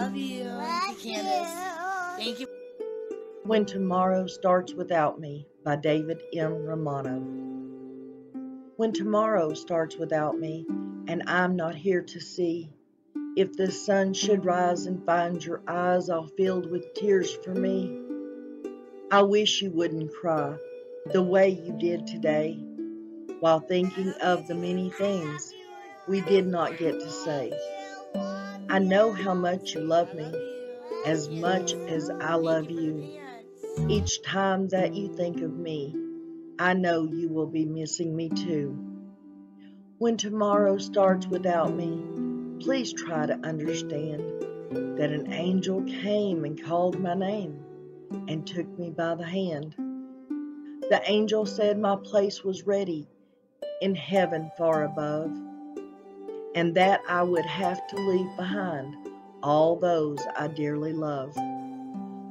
Love you. Love to Candace. you. Thank you. When Tomorrow Starts Without Me by David M. Romano. When tomorrow starts without me, and I'm not here to see, if the sun should rise and find your eyes all filled with tears for me, I wish you wouldn't cry the way you did today, while thinking of the many things we did not get to say. I know how much you love me, as much as I love you. Each time that you think of me, I know you will be missing me too. When tomorrow starts without me, please try to understand that an angel came and called my name and took me by the hand. The angel said my place was ready in heaven far above, and that I would have to leave behind all those I dearly love.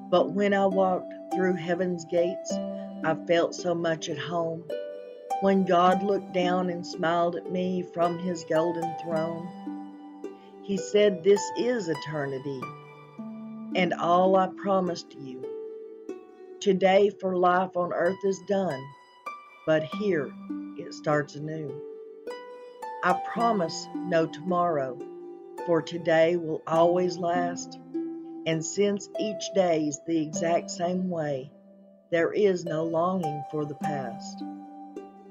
But when I walked through heaven's gates, I felt so much at home. When God looked down and smiled at me from his golden throne, he said, This is eternity, and all I promised you. Today, for life on earth is done, but here it starts anew. I promise no tomorrow, for today will always last. And since each day is the exact same way, there is no longing for the past.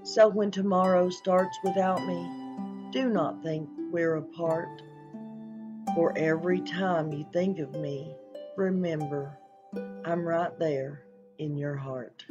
So when tomorrow starts without me, do not think we're apart. For every time you think of me, remember I'm right there in your heart.